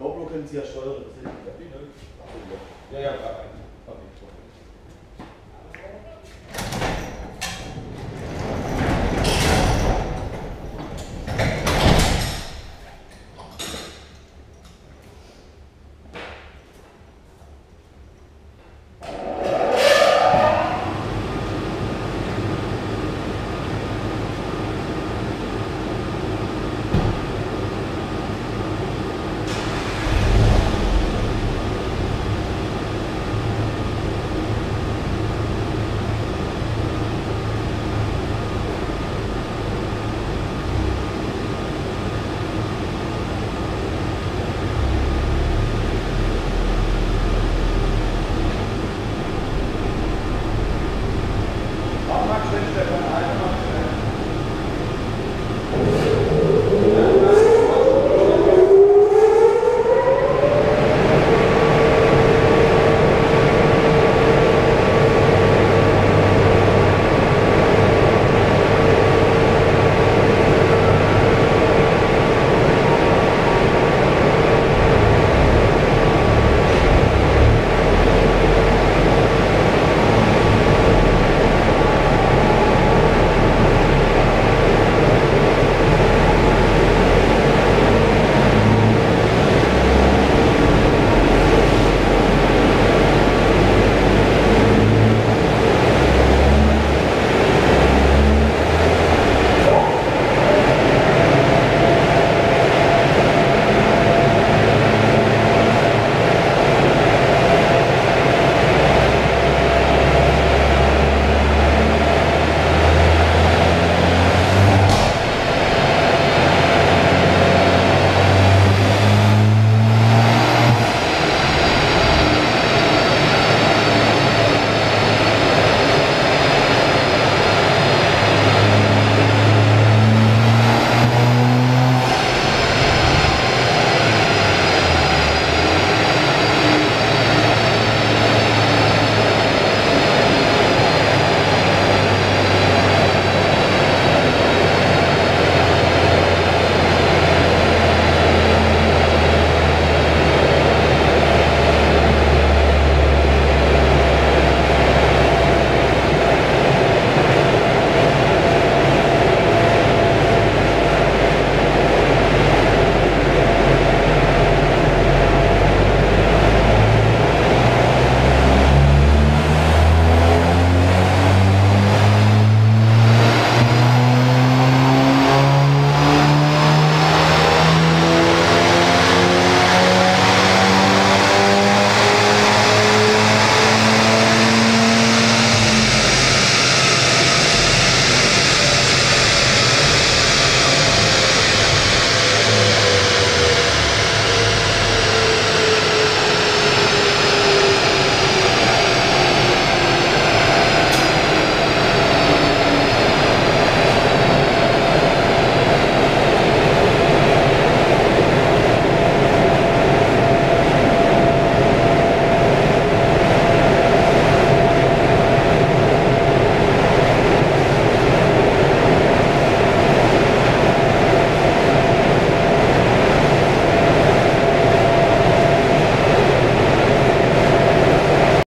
GoPro können Sie ja steuern, das ist nicht. Ne? Ja, ja,